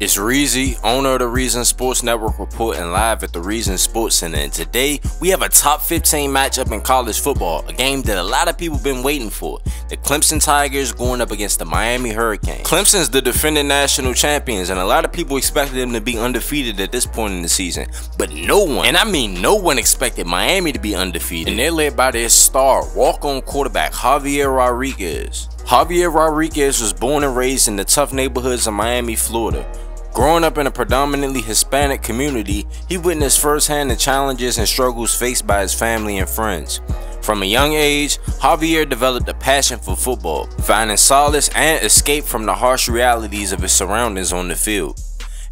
It's Reezy, owner of the Reezonn Sports Network, reporting live at the Reezonn Sports Center. And today we have a top 15 matchup in college football, a game that a lot of people have been waiting for. The Clemson Tigers going up against the Miami Hurricanes. Clemson's the defending national champions, and a lot of people expected them to be undefeated at this point in the season. But no one, and I mean no one, expected Miami to be undefeated. And they're led by their star, walk-on quarterback Javier Rodriguez. Javier Rodriguez was born and raised in the tough neighborhoods of Miami, Florida. Growing up in a predominantly Hispanic community, he witnessed firsthand the challenges and struggles faced by his family and friends. From a young age, Javier developed a passion for football, finding solace and escape from the harsh realities of his surroundings on the field.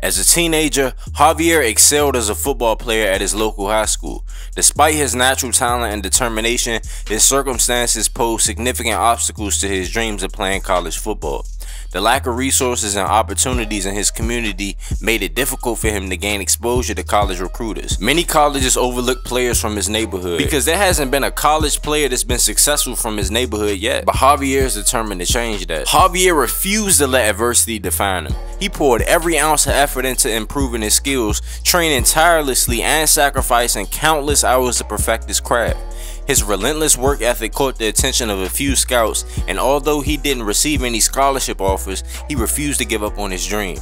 As a teenager, Javier excelled as a football player at his local high school. Despite his natural talent and determination, his circumstances posed significant obstacles to his dreams of playing college football. The lack of resources and opportunities in his community made it difficult for him to gain exposure to college recruiters. Many colleges overlook players from his neighborhood because there hasn't been a college player that's been successful from his neighborhood yet. But Javier is determined to change that. Javier refused to let adversity define him. He poured every ounce of effort into improving his skills, training tirelessly and sacrificing countless hours to perfect his craft. His relentless work ethic caught the attention of a few scouts, and although he didn't receive any scholarship offers, he refused to give up on his dream.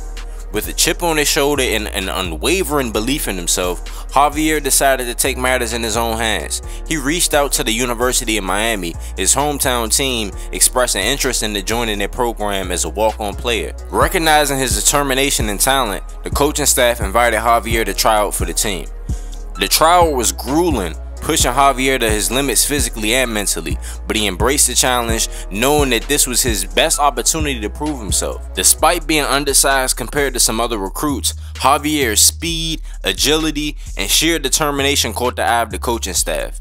With a chip on his shoulder and an unwavering belief in himself, Javier decided to take matters in his own hands. He reached out to the University of Miami, his hometown team, expressing interest in joining their program as a walk-on player. Recognizing his determination and talent, the coaching staff invited Javier to try out for the team. The trial was grueling pushing Javier to his limits physically and mentally, but he embraced the challenge knowing that this was his best opportunity to prove himself. Despite being undersized compared to some other recruits, Javier's speed, agility, and sheer determination caught the eye of the coaching staff.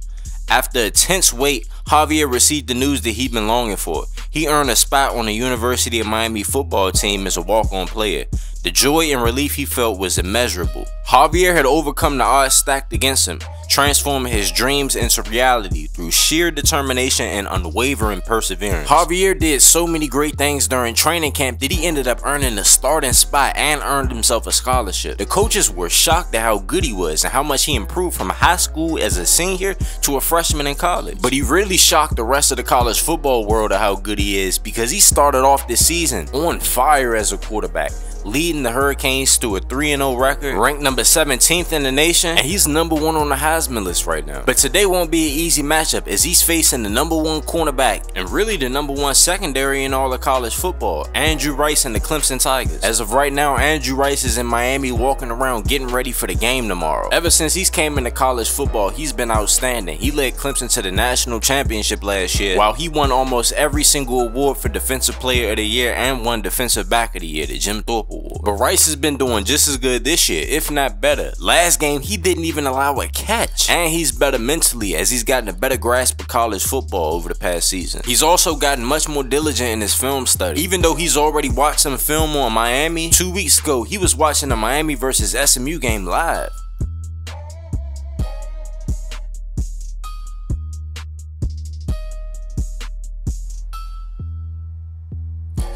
After a tense wait, Javier received the news that he'd been longing for. He earned a spot on the University of Miami football team as a walk-on player. The joy and relief he felt was immeasurable. Javier had overcome the odds stacked against him, transforming his dreams into reality through sheer determination and unwavering perseverance. Javier did so many great things during training camp that he ended up earning a starting spot and earned himself a scholarship. The coaches were shocked at how good he was and how much he improved from high school as a senior to a freshman in college. But he really shocked the rest of the college football world at how good he is because he started off this season on fire as a quarterback leading the Hurricanes to a 3-0 record, ranked number 17th in the nation, and he's number one on the Heisman list right now. But today won't be an easy matchup as he's facing the number one cornerback and really the number one secondary in all of college football, Andrew Rice and the Clemson Tigers. As of right now, Andrew Rice is in Miami walking around getting ready for the game tomorrow. Ever since he's came into college football, he's been outstanding. He led Clemson to the national championship last year, while he won almost every single award for Defensive Player of the Year and won Defensive Back of the Year, the Jim Thorpe. But Rice has been doing just as good this year, if not better. Last game, he didn't even allow a catch. And he's better mentally as he's gotten a better grasp of college football over the past season. He's also gotten much more diligent in his film study. Even though he's already watched some film on Miami, two weeks ago, he was watching the Miami versus SMU game live.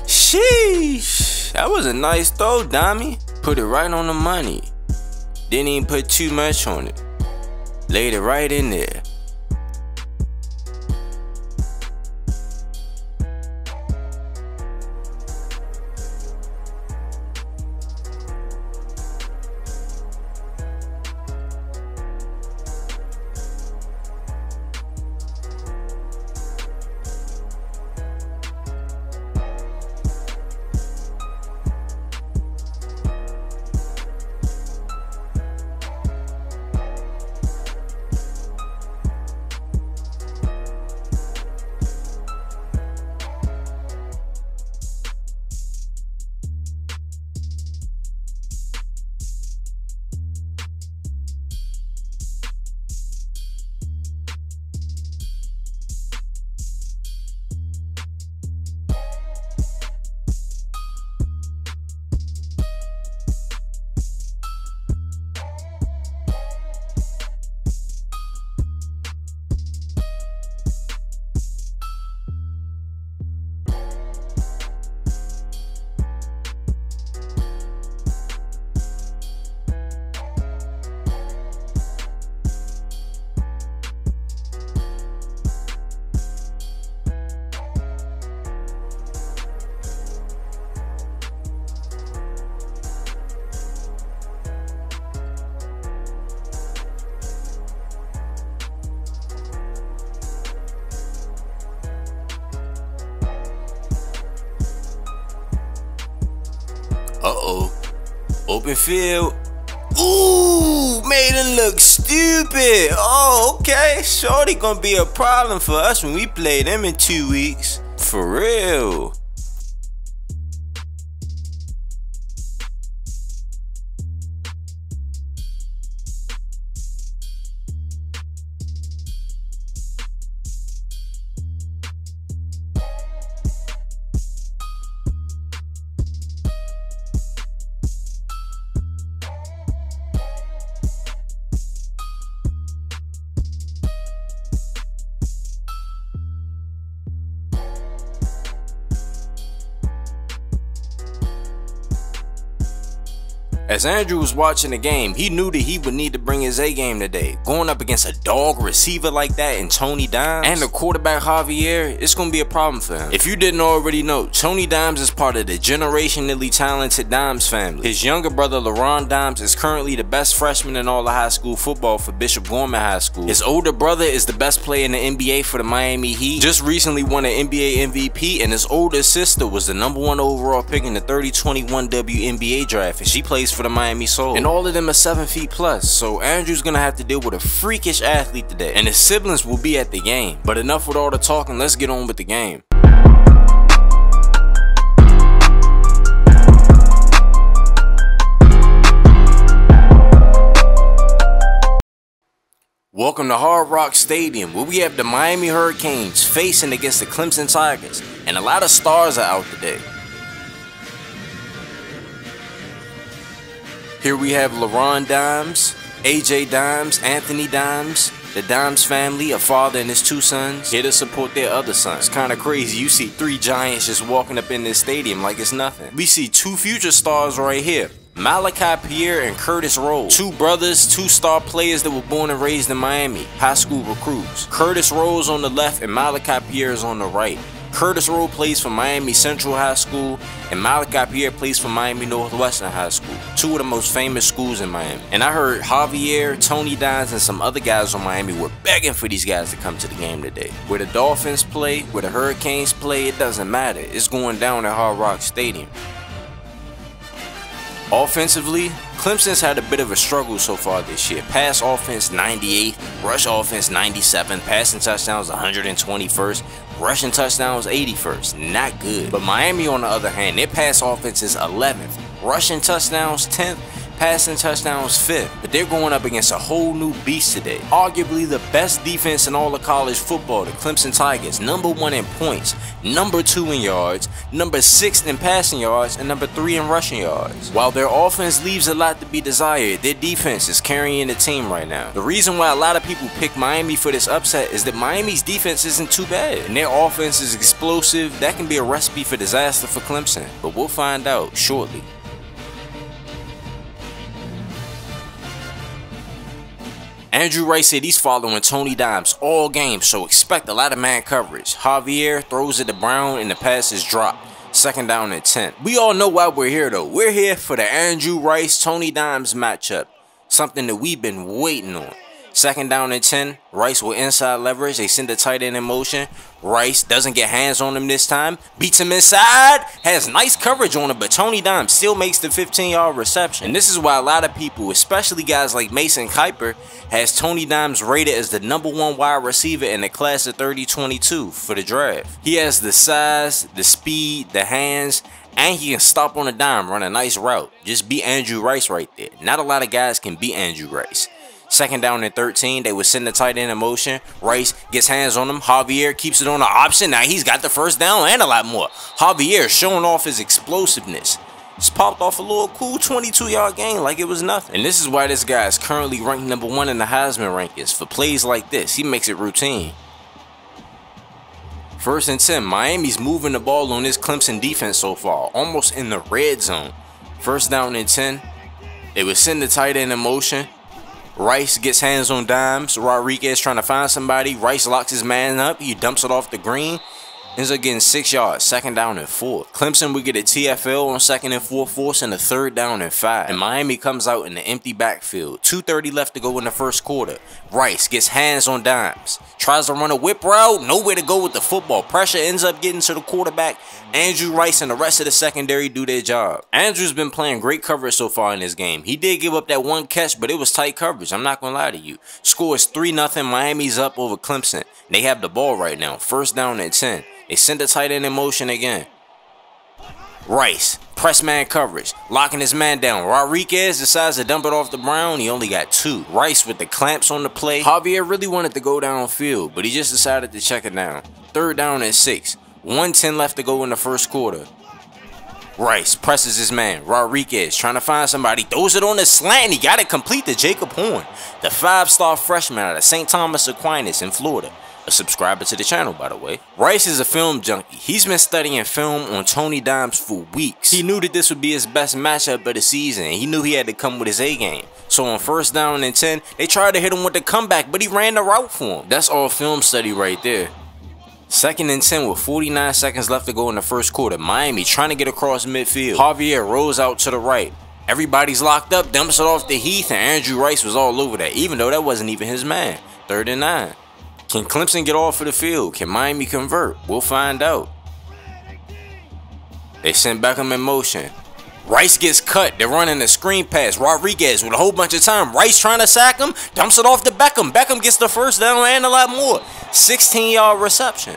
Sheesh. That was a nice throw, Dami. Put it right on the money. Didn't even put too much on it. Laid it right in there. Uh-oh. Open field. Ooh, made him look stupid. Oh, okay. Shorty gonna be a problem for us when we play them in two weeks. For real. As Andrew was watching the game, he knew that he would need to bring his A game today. Going up against a dog receiver like that and Tony Dimes and the quarterback Javier, it's gonna be a problem for him. If you didn't already know, Tony Dimes is part of the generationally talented Dimes family. His younger brother LaRon Dimes is currently the best freshman in all of high school football for Bishop Gorman High School. His older brother is the best player in the NBA for the Miami Heat. Just recently won an NBA MVP, and his older sister was the number one overall pick in the 3021 WNBA draft, and she plays for the Miami Soul. And all of them are 7 feet plus, so Andrew's gonna have to deal with a freakish athlete today. And his siblings will be at the game. But enough with all the talking, let's get on with the game. Welcome to Hard Rock Stadium, where we have the Miami Hurricanes facing against the Clemson Tigers, and a lot of stars are out today. Here we have LaRon Dimes, AJ Dimes, Anthony Dimes, the Dimes family, a father and his two sons, here to support their other sons. It's kind of crazy. You see three giants just walking up in this stadium like it's nothing. We see two future stars right here. Malachi Pierre and Curtis Rose, two brothers, two star players that were born and raised in Miami, high school recruits. Curtis Rose on the left and Malachi Pierre is on the right. Curtis Rowe plays for Miami Central High School, and Malachi Pierre plays for Miami Northwestern High School, two of the most famous schools in Miami. And I heard Javier, Tony Dimes, and some other guys on Miami were begging for these guys to come to the game today. Where the Dolphins play, where the Hurricanes play, it doesn't matter. It's going down at Hard Rock Stadium. Offensively, Clemson's had a bit of a struggle so far this year. Pass offense 98, rush offense 97, passing touchdowns 121st, rushing touchdowns 81st. Not good. But Miami, on the other hand, their pass offense is 11th, rushing touchdowns 10th, passing touchdowns fifth, but they're going up against a whole new beast today. Arguably the best defense in all of college football, the Clemson Tigers, number one in points, number two in yards, number six in passing yards, and number three in rushing yards. While their offense leaves a lot to be desired, their defense is carrying the team right now. The reason why a lot of people pick Miami for this upset is that Miami's defense isn't too bad, and their offense is explosive. That can be a recipe for disaster for Clemson, but we'll find out shortly. Andrew Rice said he's following Tony Dimes all game, so expect a lot of man coverage. Javier throws it to Brown and the pass is dropped. Second down and 10. We all know why we're here though. We're here for the Andrew Rice Tony Dimes matchup. Something that we've been waiting on. Second down and 10. Rice with inside leverage. They send the tight end in motion. Rice doesn't get hands on him this time. Beats him inside. Has nice coverage on him, but Tony Dimes still makes the 15-yard reception. And this is why a lot of people, especially guys like Mason Kiper, has Tony Dimes rated as the number one wide receiver in the class of 3022 for the draft. He has the size, the speed, the hands, and he can stop on a dime, run a nice route. Just beat Andrew Rice right there. Not a lot of guys can beat Andrew Rice. Second down and 13. They would send the tight end in motion. Rice gets hands on him. Javier keeps it on the option. Now he's got the first down and a lot more. Javier showing off his explosiveness. Just popped off a little cool 22 yard gain like it was nothing. And this is why this guy is currently ranked number one in the Heisman rankings. For plays like this, he makes it routine. First and 10, Miami's moving the ball on this Clemson defense so far, almost in the red zone. First down and 10, they would send the tight end in motion. Rice gets hands on Dimes. Rodriguez trying to find somebody. Rice locks his man up. He dumps it off the green. Ends up getting 6 yards, second down and 4. Clemson would get a TFL on second and 4 force and a third down and 5. And Miami comes out in the empty backfield. 2.30 left to go in the first quarter. Rice gets hands on Dimes. Tries to run a whip route, nowhere to go with the football. Pressure ends up getting to the quarterback. Andrew Rice and the rest of the secondary do their job. Andrew's been playing great coverage so far in this game. He did give up that one catch, but it was tight coverage. I'm not going to lie to you. Score is 3-0. Miami's up over Clemson. They have the ball right now. First down and 10. They send the tight end in motion again. Rice, press man coverage, locking his man down. Rodriguez decides to dump it off the Brown. He only got two. Rice with the clamps on the play. Javier really wanted to go downfield, but he just decided to check it down. Third down and six. 110 left to go in the first quarter. Rice presses his man. Rodriguez trying to find somebody. Throws it on the slant. He got it complete to Jacob Horn, the five-star freshman out of St. Thomas Aquinas in Florida a subscriber to the channel, by the way. Rice is a film junkie. He's been studying film on Tony Dimes for weeks. He knew that this would be his best matchup of the season. He knew he had to come with his A game. So on first down and 10, they tried to hit him with the comeback, but he ran the route for him. That's all film study right there. Second and 10 with 49 seconds left to go in the first quarter. Miami trying to get across midfield. Javier rolls out to the right. Everybody's locked up, dumps it off the Heath, and Andrew Rice was all over that, even though that wasn't even his man. Third and 9. Can Clemson get off of the field? Can Miami convert? We'll find out. They sent Beckham in motion. Rice gets cut. They're running a screen pass. Rodriguez with a whole bunch of time. Rice trying to sack him. Dumps it off to Beckham. Beckham gets the first down and a lot more. 16 yard reception.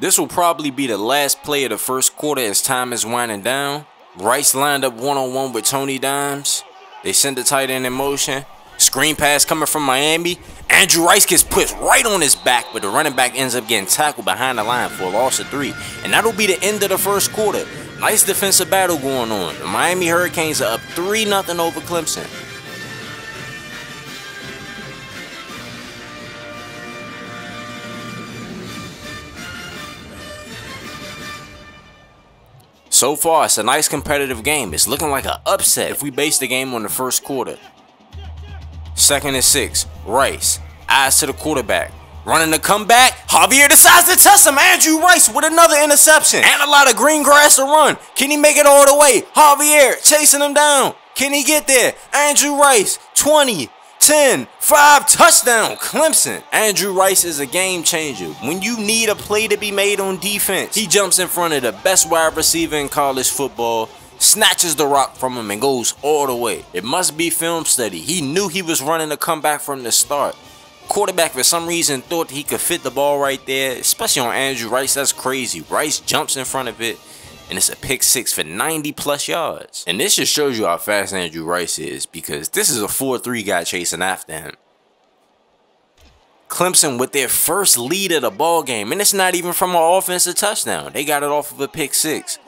This will probably be the last play of the first quarter as time is winding down. Rice lined up one-on-one -on -one with Tony Dimes. They send the tight end in motion. Screen pass coming from Miami. Andrew Rice gets pushed right on his back, but the running back ends up getting tackled behind the line for a loss of three. And that'll be the end of the first quarter. Nice defensive battle going on. The Miami Hurricanes are up 3-0 over Clemson. So far, it's a nice competitive game. It's looking like an upset if we base the game on the first quarter. Second and six, Rice. Eyes to the quarterback. Running the comeback, Javier decides to test him. Andrew Rice with another interception. And a lot of green grass to run. Can he make it all the way? Javier chasing him down. Can he get there? Andrew Rice, 20, 10, 5, touchdown, Clemson. Andrew Rice is a game changer. When you need a play to be made on defense, he jumps in front of the best wide receiver in college football, snatches the rock from him and goes all the way. It must be film study. He knew he was running a comeback from the start. Quarterback for some reason thought he could fit the ball right there, especially on Andrew Rice. That's crazy. Rice jumps in front of it and it's a pick six for 90 plus yards. And this just shows you how fast Andrew Rice is because this is a 4-3 guy chasing after him. Clemson with their first lead of the ball game, and it's not even from an offensive touchdown. They got it off of a pick six.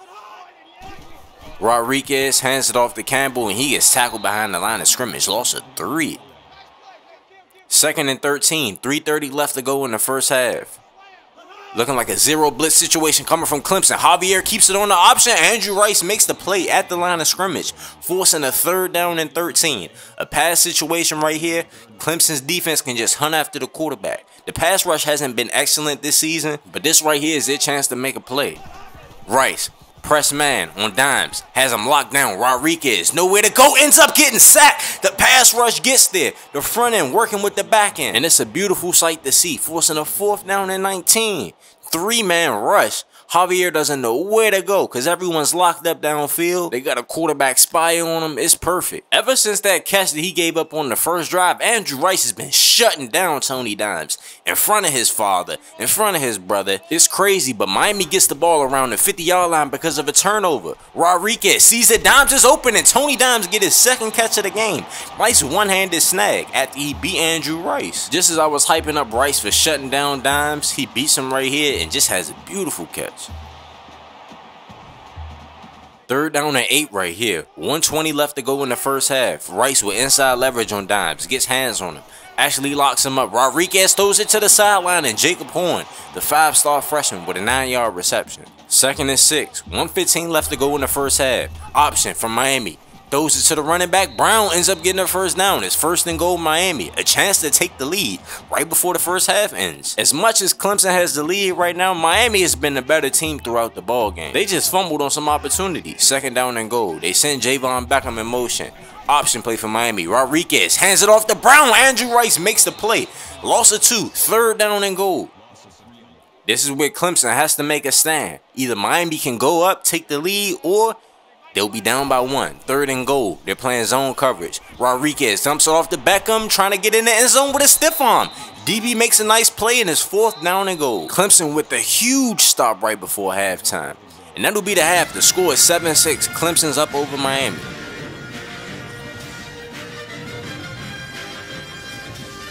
Rodriguez hands it off to Campbell, and he gets tackled behind the line of scrimmage. Loss of three. Second and 13, 3.30 left to go in the first half. Looking like a zero blitz situation coming from Clemson. Javier keeps it on the option. Andrew Rice makes the play at the line of scrimmage, forcing a third down and 13. A pass situation right here. Clemson's defense can just hunt after the quarterback. The pass rush hasn't been excellent this season, but this right here is their chance to make a play. Rice Press man on Dimes. Has him locked down. Rodriguez. Nowhere to go. Ends up getting sacked. The pass rush gets there. The front end working with the back end. And it's a beautiful sight to see. Forcing a fourth down and 19. Three man rush. Javier doesn't know where to go because everyone's locked up downfield. They got a quarterback spy on him. It's perfect. Ever since that catch that he gave up on the first drive, Andrew Rice has been shutting down Tony Dimes in front of his father, in front of his brother. It's crazy, but Miami gets the ball around the 50-yard line because of a turnover. Rodriguez sees that Dimes is open and Tony Dimes get his second catch of the game. Rice one-handed snag after he beat Andrew Rice. Just as I was hyping up Rice for shutting down Dimes, he beats him right here and just has a beautiful catch. Third down and eight right here. 120 left to go in the first half. Rice with inside leverage on Dimes. Gets hands on him. Actually locks him up. Rodriguez throws it to the sideline and Jacob Horn, the five-star freshman with a nine-yard reception. Second and six. 115 left to go in the first half. Option from Miami. Throws it to the running back. Brown ends up getting a first down. It's first and goal Miami. A chance to take the lead right before the first half ends. As much as Clemson has the lead right now, Miami has been the better team throughout the ball game. They just fumbled on some opportunities. Second down and goal. They send Javon Beckham in motion. Option play for Miami. Rodriguez hands it off to Brown. Andrew Rice makes the play. Loss of two. Third down and goal. This is where Clemson has to make a stand. Either Miami can go up, take the lead, or they'll be down by one. Third and goal. They're playing zone coverage. Rodriguez dumps off to Beckham, trying to get in the end zone with a stiff arm. DB makes a nice play in his fourth down and goal. Clemson with a huge stop right before halftime. And that'll be the half. The score is 7-6. Clemson's up over Miami.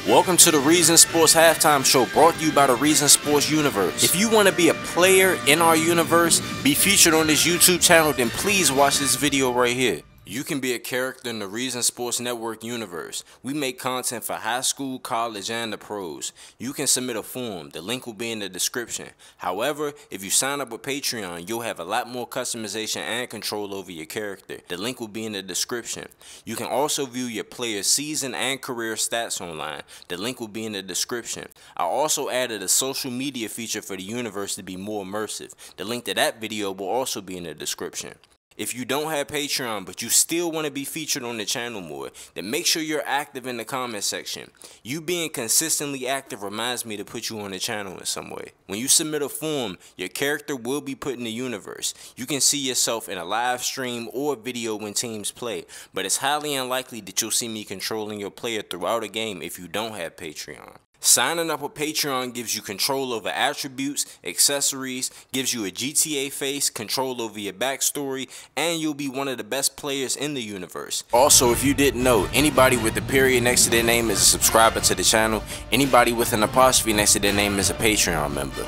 Welcome to the Reezonn Sports Halftime Show brought to you by the Reezonn Sports Universe. If you want to be a player in our universe, be featured on this YouTube channel, then please watch this video right here. You can be a character in the Reezonn Sports Network universe. We make content for high school, college, and the pros. You can submit a form. The link will be in the description. However, if you sign up with Patreon, you'll have a lot more customization and control over your character. The link will be in the description. You can also view your player's season and career stats online. The link will be in the description. I also added a social media feature for the universe to be more immersive. The link to that video will also be in the description. If you don't have Patreon, but you still want to be featured on the channel more, then make sure you're active in the comment section. You being consistently active reminds me to put you on the channel in some way. When you submit a form, your character will be put in the universe. You can see yourself in a live stream or video when teams play, but it's highly unlikely that you'll see me controlling your player throughout a game if you don't have Patreon. Signing up with Patreon gives you control over attributes, accessories, gives you a GTA face, control over your backstory, and you'll be one of the best players in the universe. Also, if you didn't know, anybody with a period next to their name is a subscriber to the channel. Anybody with an apostrophe next to their name is a Patreon member.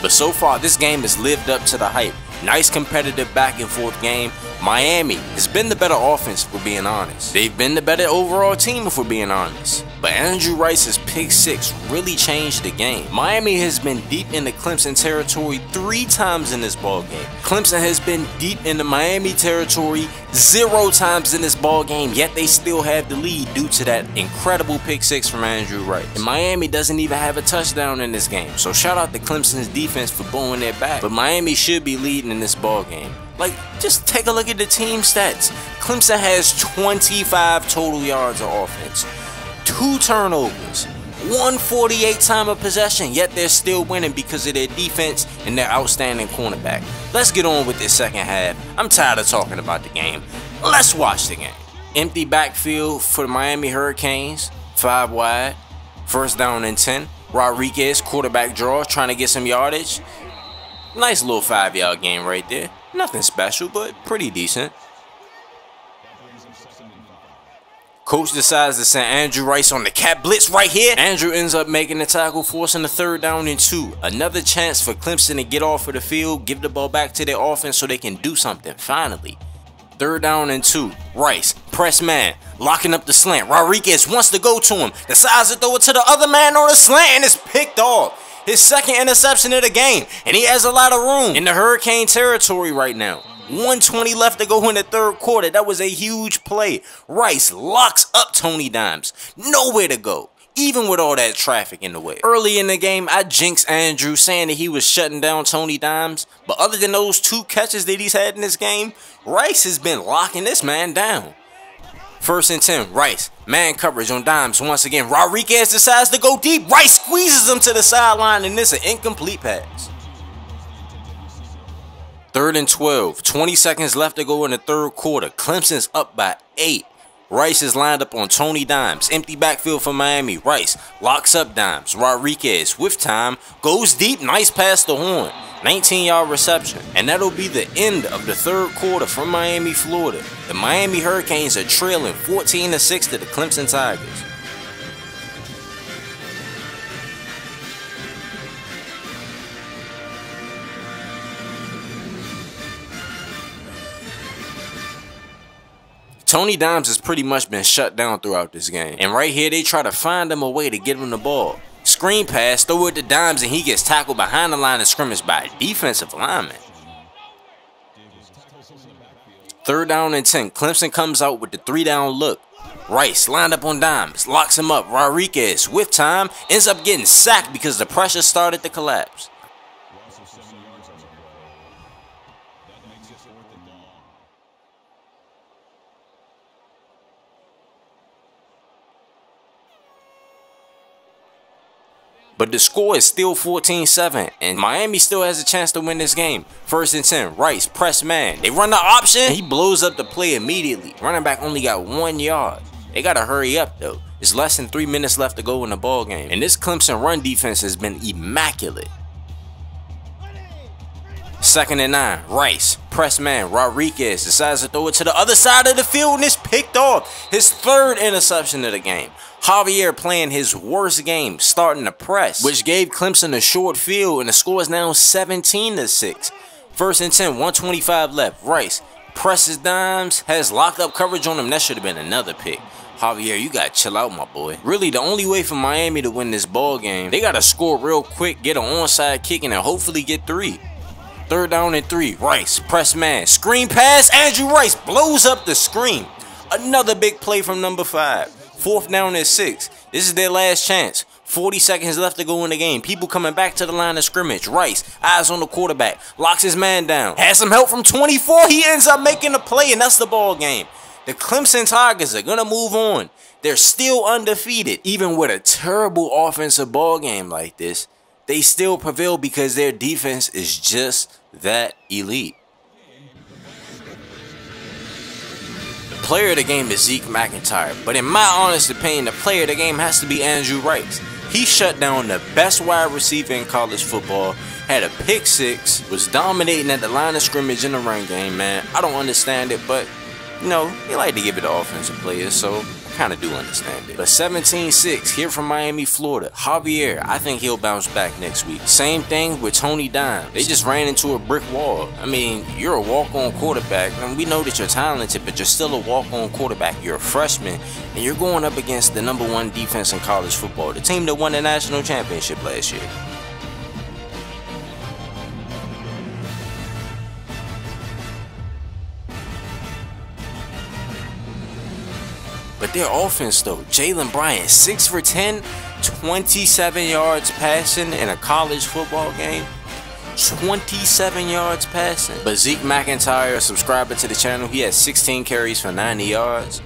But so far, this game has lived up to the hype. Nice competitive back and forth game. Miami has been the better offense, we're being honest. They've been the better overall team, if we're being honest. But Andrew Rice's pick six really changed the game. Miami has been deep in the Clemson territory three times in this ball game. Clemson has been deep into Miami territory zero times in this ball game, yet they still have the lead due to that incredible pick six from Andrew Rice. And Miami doesn't even have a touchdown in this game. So shout out to Clemson's defense for blowing their back. But Miami should be leading in this ball game. Like, just take a look at the team stats. Clemson has 25 total yards of offense two turnovers, 148 time of possession, yet they're still winning because of their defense and their outstanding cornerback. Let's get on with this second half. I'm tired of talking about the game. Let's watch the game. Empty backfield for the Miami Hurricanes, five wide, first down and 10. Rodriguez, quarterback draw, trying to get some yardage. Nice little five yard game right there. Nothing special, but pretty decent. Coach decides to send Andrew Rice on the cat blitz right here. Andrew ends up making the tackle, forcing the third down and two. Another chance for Clemson to get off of the field, give the ball back to their offense so they can do something, finally. Third down and two. Rice, press man, locking up the slant. Rodriguez wants to go to him. Decides to throw it to the other man on the slant and it's picked off. His second interception of the game, and he has a lot of room in the Hurricane territory right now. 120 left to go in the third quarter. That was a huge play. Rice locks up Tony Dimes. Nowhere to go. Even with all that traffic in the way. Early in the game, I jinxed Andrew saying that he was shutting down Tony Dimes. But other than those two catches that he's had in this game, Rice has been locking this man down. First and 10, Rice. Man coverage on Dimes once again. Rodriguez decides to go deep. Rice squeezes him to the sideline, and this an incomplete pass. Third and 12. 20 seconds left to go in the third quarter. Clemson's up by 8. Rice is lined up on Tony Dimes. Empty backfield for Miami. Rice locks up Dimes. Rodriguez with time goes deep. Nice pass to Horn. 19 yard reception. And that'll be the end of the third quarter from Miami, Florida. The Miami Hurricanes are trailing 14 6 to the Clemson Tigers. Tony Dimes has pretty much been shut down throughout this game. And right here, they try to find him a way to get him the ball. Screen pass, throw it to Dimes, and he gets tackled behind the line of scrimmage by a defensive lineman. Third down and 10. Clemson comes out with the three down look. Rice lined up on Dimes, locks him up. Rodriguez, with time, ends up getting sacked because the pressure started to collapse. But the score is still 14-7, and Miami still has a chance to win this game. First and 10, Rice, press man. They run the option, he blows up the play immediately. Running back only got one yard. They gotta hurry up though. It's less than three minutes left to go in the ball game, and this Clemson run defense has been immaculate. Second and nine, Rice, press man, Rodriguez decides to throw it to the other side of the field and it's picked off. His third interception of the game. Javier playing his worst game, starting to press, which gave Clemson a short field, and the score is now 17 to 6. First and 10, 125 left. Rice presses Dimes, has locked up coverage on him. That should have been another pick. Javier, you gotta chill out, my boy. Really, the only way for Miami to win this ball game, they gotta score real quick, get an onside kick, and then hopefully get three. Third down and three. Rice, press man, screen pass. Andrew Rice blows up the screen. Another big play from number five. Fourth down and six. This is their last chance. 40 seconds left to go in the game. People coming back to the line of scrimmage. Rice, eyes on the quarterback, locks his man down. Has some help from 24. He ends up making a play, and that's the ball game. The Clemson Tigers are going to move on. They're still undefeated. Even with a terrible offensive ball game like this, they still prevail because their defense is just that elite. Player of the game is Zeke McIntyre, but in my honest opinion, the player of the game has to be Andrew Rice. He shut down the best wide receiver in college football, had a pick six, was dominating at the line of scrimmage in the run game, man. I don't understand it, but, you know, he like to give it to offensive players, so kind of do understand it. But 17-6 here from Miami, Florida. Javier, I think he'll bounce back next week. Same thing with Tony Dime. They just ran into a brick wall. I mean, you're a walk-on quarterback, and we know that you're talented, but you're still a walk-on quarterback. You're a freshman, and you're going up against the number one defense in college football, the team that won the national championship last year. But their offense, though, Jalen Bryant, 6 for 10, 27 yards passing in a college football game. 27 yards passing. But Zeke McIntyre, a subscriber to the channel, he had 16 carries for 90 yards.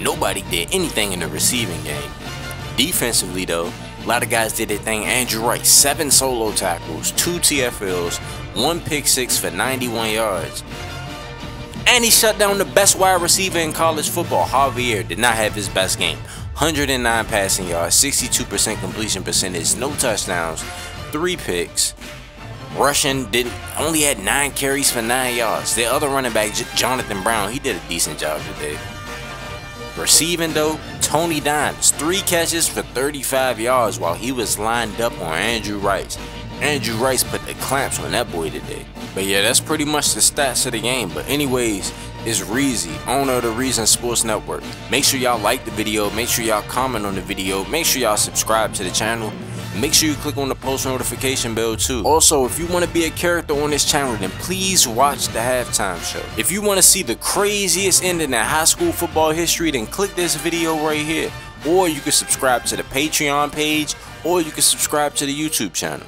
Nobody did anything in the receiving game. Defensively, though, a lot of guys did their thing. Andrew Rice, seven solo tackles, two TFLs, one pick six for 91 yards. And he shut down the best wide receiver in college football. Javier did not have his best game. 109 passing yards, 62% completion percentage, no touchdowns, three picks. Russian didn't only had nine carries for nine yards. The other running back, Jonathan Brown, he did a decent job today. Receiving though, Tony Dimes, three catches for 35 yards while he was lined up on Andrew Rice. Andrew Rice put the clamps on that boy today. But yeah, that's pretty much the stats of the game. But anyways, it's Reezy, owner of the Reezonn Sports Network. Make sure y'all like the video. Make sure y'all comment on the video. Make sure y'all subscribe to the channel. Make sure you click on the post notification bell too. Also, if you want to be a character on this channel, then please watch the halftime show. If you want to see the craziest ending in high school football history, then click this video right here. Or you can subscribe to the Patreon page, or you can subscribe to the YouTube channel.